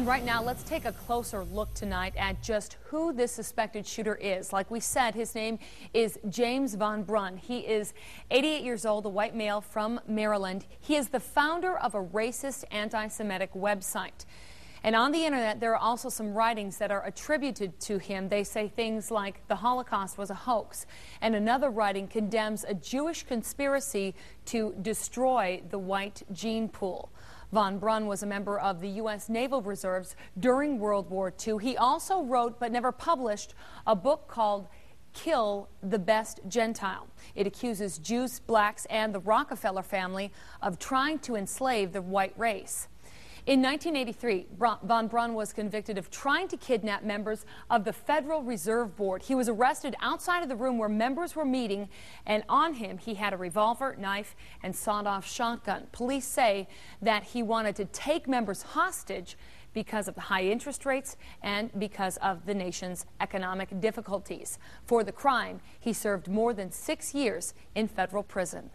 And right now, let's take a closer look tonight at just who this suspected shooter is. Like we said, his name is James Von Brunn. He is 88 years old, a white male from Maryland. He is the founder of a racist anti Semitic website. And on the internet, there are also some writings that are attributed to him. They say things like the Holocaust was a hoax. And another writing condemns a Jewish conspiracy to destroy the white gene pool. Von Brunn was a member of the U.S. Naval Reserves during World War II. He also wrote, but never published, a book called Kill the Best Gentile. It accuses Jews, blacks, and the Rockefeller family of trying to enslave the white race. In 1983, Von Brunn was convicted of trying to kidnap members of the Federal Reserve Board. He was arrested outside of the room where members were meeting, and on him he had a revolver, knife, and sawed-off shotgun. Police say that he wanted to take members hostage because of the high interest rates and because of the nation's economic difficulties. For the crime, he served more than six years in federal prison.